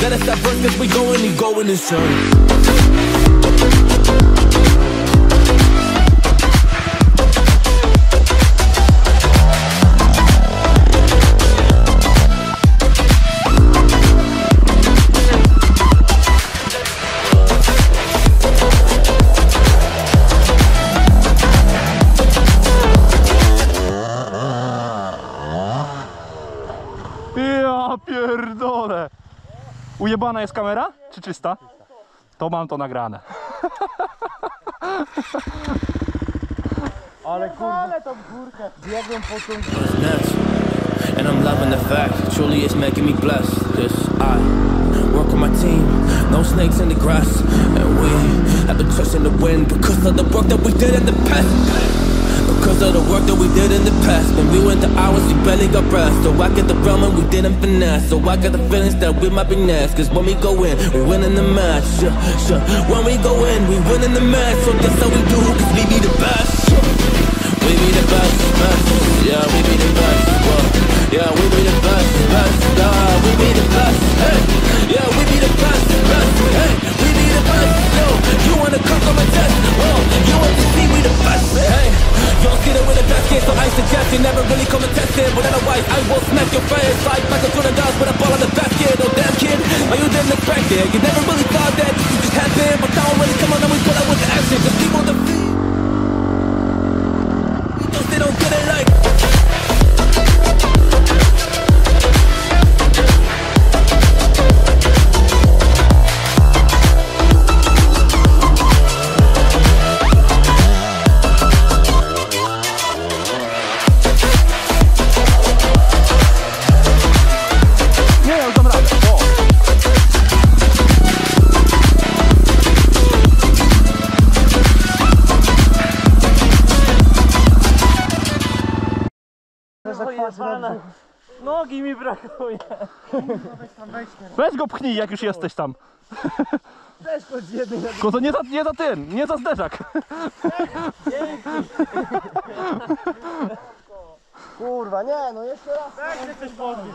Let us stop first cause we going and going in circles. Ja pierdolę. Ujebana jest kamera? Czy czysta? To mam to nagrane. next. And I'm loving the fact, truly it's making me blessed. Cause I work on my team, no snakes in the grass. And we have the trust in the wind because of the work that we did in the past. Because of the work that we did in the past. When we went to hours, we barely got breath. So I get the realm and we didn't finesse. So I got the feelings that we might be next. Cause when we go in, we win in the match. Sure, sure. When we go in, we win in the match. So that's how we do, cause we be the best. I will smack your face like Michael Jordan does with a ball in the basket. Oh damn kid, oh you didn't expect it. You never really thought that this could just happen, but now when it come on, then we pull out with the people. Nogi mi brakuje. Weź go pchnij, jak już jesteś tam. Też chodź z jednej na Tylko to nie za, nie za ten, nie za zderzak. Kurwa, nie, no jeszcze raz. Tak się coś podbić.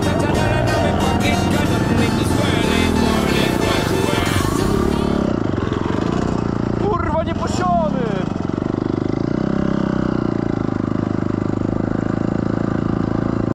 Make me